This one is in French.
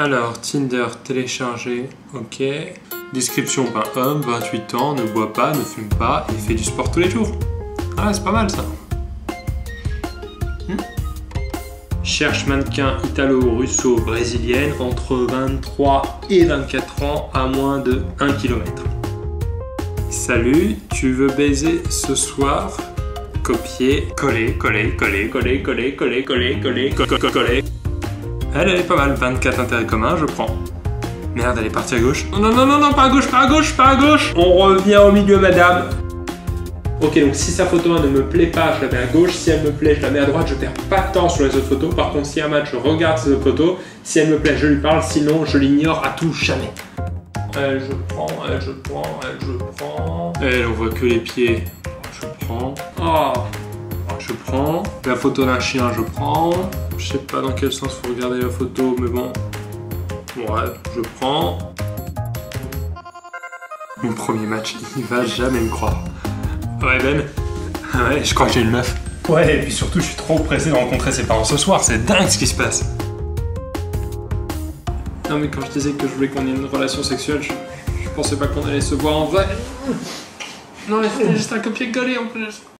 Alors, Tinder téléchargé, ok. Description, ben homme, 28 ans, ne boit pas, ne fume pas et fait du sport tous les jours. Ah, c'est pas mal ça. Hmm. Cherche mannequin italo-russo-brésilienne entre 23 et 24 ans à moins de 1 km. Salut, tu veux baiser ce soir Copier, coller, coller, coller, coller, coller, coller, coller, coller, coller, coller. Elle, est pas mal, 24 intérêts communs, je prends. Merde, elle est partie à gauche. Non, non, non, non, pas à gauche, pas à gauche, pas à gauche On revient au milieu, madame. Ok, donc si sa photo 1 ne me plaît pas, je la mets à gauche. Si elle me plaît, je la mets à droite. Je perds pas de temps sur les autres photos. Par contre, si un match, je regarde ces autres photos. Si elle me plaît, je lui parle. Sinon, je l'ignore à tout jamais. Elle, je prends, elle, je prends, elle, je prends. Elle, on voit que les pieds. Je prends. Oh je prends. La photo d'un chien, je prends. Je sais pas dans quel sens faut regarder la photo, mais bon. Ouais, je prends. Mon premier match, il va jamais me croire. Ouais, Ben Ouais, je crois que j'ai une meuf. Ouais, et puis surtout, je suis trop pressé de rencontrer ses parents ce soir. C'est dingue ce qui se passe. Non, mais quand je disais que je voulais qu'on ait une relation sexuelle, je, je pensais pas qu'on allait se voir en vrai. Non, mais c'était juste un copier-coller en plus.